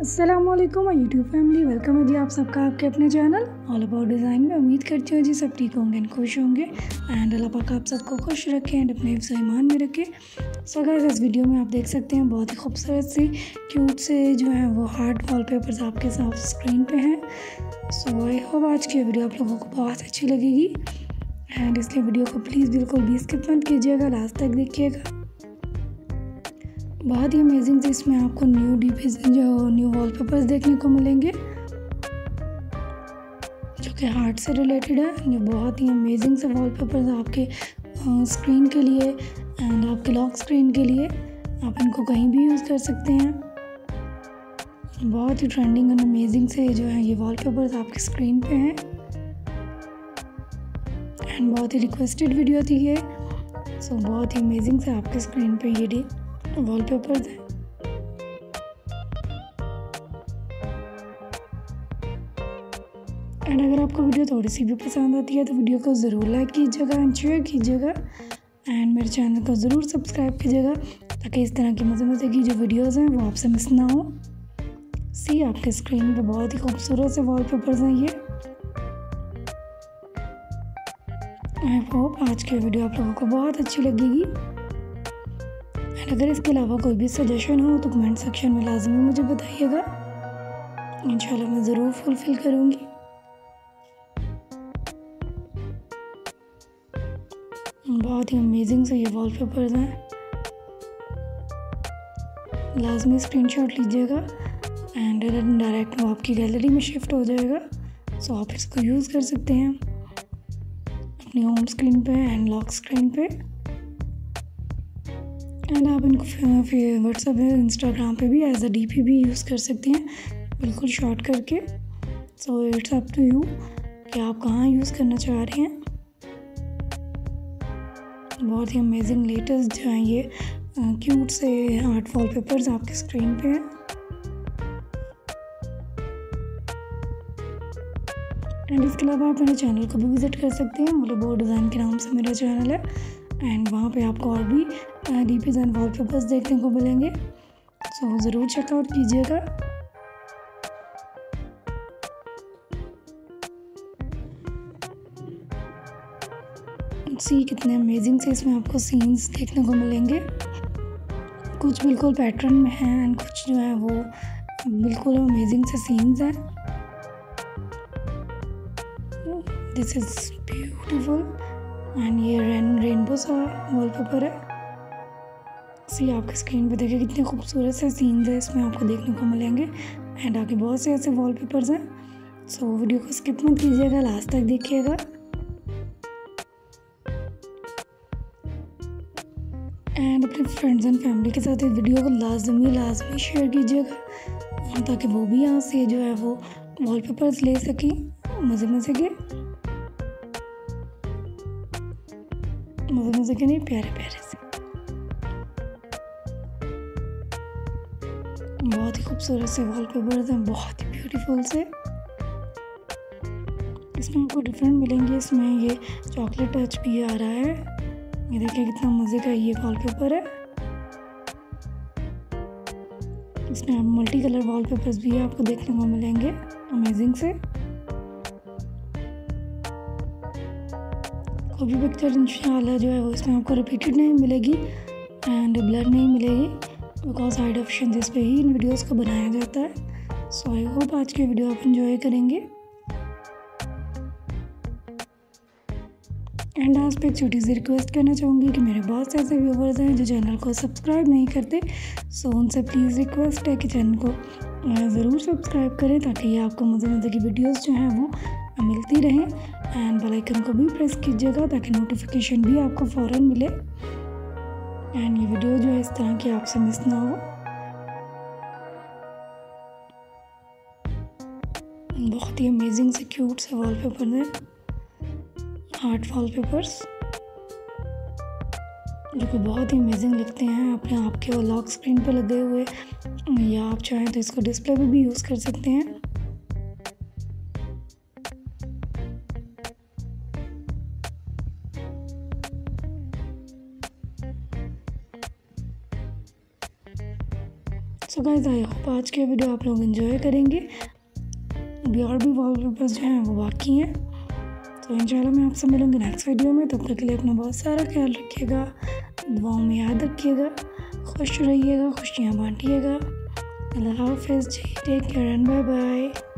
Aslam YouTube family welcome है जी आप सबका आपके अपने चैनल ऑल अबाउट डिज़ाइन में उम्मीद करती हूँ जी सब ठीक होंगे एंड खुश होंगे. एंड अल्लाह पाक आप सबको खुश रखें एंड अपने ईमान में रखें. सो गाइस इस वीडियो में आप देख सकते हैं बहुत ही खूबसूरत सी क्यूट से जो है वो हार्ट वॉलपेपर्स आपके साथ स्क्रीन पे हैं. सो आई होप आज की वीडियो आप लोगों को बहुत अच्छी लगेगी. एंड इसलिए वीडियो को प्लीज़ बिल्कुल भी स्किप मत कीजिएगा, लास्ट तक देखिएगा. बहुत ही अमेजिंग से इसमें आपको न्यू डी जो न्यू वॉलपेपर्स देखने को मिलेंगे जो कि हार्ट से रिलेटेड है। ये बहुत ही अमेजिंग से वॉलपेपर्स आपके स्क्रीन के लिए एंड आपके लॉक स्क्रीन के लिए आप इनको कहीं भी यूज़ कर सकते हैं। बहुत ही ट्रेंडिंग एंड अमेजिंग से जो है ये वॉलपेपर्स आपकी स्क्रीन पे हैं। एंड बहुत ही रिक्वेस्टेड वीडियो थी ये। सो so, बहुत ही अमेजिंग से आपके स्क्रीन पे ये डे वॉलपेपर्स हैं एंड अगर आपको वीडियो थोड़ी सी भी पसंद आती है तो वीडियो को ज़रूर लाइक कीजिएगा एंड शेयर कीजिएगा। एंड मेरे चैनल को ज़रूर सब्सक्राइब कीजिएगा, ताकि इस तरह की मज़े मज़े की जो वीडियोस हैं, वो आपसे मिस ना हो। सी आपके स्क्रीन पे बहुत ही खूबसूरत से वॉल वॉलपेपर्स हैं ये। आई होप आज की वीडियो आप लोगों को बहुत अच्छी लगेगी। अगर इसके अलावा कोई भी सजेशन हो तो कमेंट सेक्शन में लाजमी मुझे बताइएगा। इंशाल्लाह मैं ज़रूर फुलफ़िल करूँगी। बहुत ही अमेजिंग से ये वॉल वॉलपेपर्स हैं। लाजमी स्क्रीनशॉट लीजिएगा एंड डायरेक्ट वो आपकी गैलरी में शिफ्ट हो जाएगा सो आप इसको यूज़ कर सकते हैं। अपनी होम स्क्रीन पे एंड लॉक स्क्रीन पे। एंड आप इनको व्हाट्सएप इंस्टाग्राम पे भी एज अ डी पी भी यूज़ कर सकते हैं। बिल्कुल शॉर्ट करके। So it's up to you कि आप कहाँ यूज़ करना चाह रहे हैं। बहुत ही अमेजिंग लेटेस्ट जो हैं ये क्यूट से आर्ट वॉलपेपर्स आपके स्क्रीन पे हैं। एंड इसके अलावा आप मेरे चैनल को भी विज़िट कर सकते हैं। मतलब बोर्ड डिज़ाइन के नाम से मेरा चैनल है। एंड वहाँ पे आपको और भी डी पीज एंड वॉलपेपर्स देखने को मिलेंगे। सो so, ज़रूर चेकआउट कीजिएगा। सी कितने अमेजिंग से इसमें आपको सीन्स देखने को मिलेंगे। कुछ बिल्कुल पैटर्न में हैं एंड कुछ जो है वो बिल्कुल अमेजिंग से सीन्स हैं। दिस इज़ ब्यूटीफुल एंड ये रेन रेनबो सा वॉलपेपर है। सी आपके स्क्रीन पे देखिए कितने खूबसूरत से सीन्स है। इसमें आपको देखने को मिलेंगे। एंड आगे बहुत से ऐसे वॉलपेपर्स हैं। सो so, वीडियो को स्किप मत कीजिएगा। लास्ट तक देखिएगा। एंड अपने फ्रेंड्स एंड फैमिली के साथ इस वीडियो को लाजमी लाजमी शेयर कीजिएगा। ताकि वो भी यहाँ से जो है वो वॉलपेपर्स ले सकें। मज़े मज़े के। मज़े मज़े के नहीं प्यारे प्यारे से बहुत ही खूबसूरत से वॉलपेपर्स हैं बहुत ही ब्यूटीफुल से इसमें आपको डिफरेंट मिलेंगे इसमें ये चॉकलेट टच भी आ रहा है ये देखिए कितना मज़े का ये वॉल पेपर है इसमें आप मल्टी कलर वॉलपेपर्स भी आपको देखने को मिलेंगे अमेजिंग से कोई भी पिक्चर इंशाल्लाह जो है, वो इसमें आपको रिपीटेड नहीं मिलेगी एंड ब्लर नहीं मिलेगी बिकॉज़ साइड ऑप्शन इस पे ही इन वीडियोज़ को बनाया जाता है। सो आई होप आज की वीडियो आप इंजॉय करेंगे। एंड आज पे एक छोटी सी रिक्वेस्ट करना चाहूँगी कि मेरे बहुत से ऐसे व्यूवर्स हैं जो चैनल को सब्सक्राइब नहीं करते। सो उनसे प्लीज़ रिक्वेस्ट है कि चैनल को ज़रूर सब्सक्राइब करें ताकि आपको मज़े मज़े की वीडियोस जो हैं वो मिलती रहें। एंड बेल आइकन को भी प्रेस कीजिएगा ताकि नोटिफिकेशन भी आपको फ़ौर मिले। एंड ये वीडियो जो है इस तरह की आपसे मिस ना हो। बहुत ही अमेजिंग से क्यूट से वॉलपेपर हैं। आर्ट वॉलपेपर्स जो कि बहुत ही अमेजिंग लगते हैं। अपने आपके लॉक स्क्रीन पर लगे हुए। या आप चाहें तो इसको डिस्प्ले पे भी यूज़ कर सकते हैं। सो गाइस आई होप आज के वीडियो आप लोग इन्जॉय करेंगे। अभी और भी वॉल पेपर्स जो हैं, वो बाकी हैं। तो इंशाल्लाह मैं आपसे मिलूँगी नेक्स्ट वीडियो में। तब तक के लिए अपना बहुत सारा ख्याल रखिएगा, दुआओं में याद रखिएगा, खुश रहिएगा, खुशियाँ बांटिएगा। अल्लाह हाफिज़, जी take care and bye bye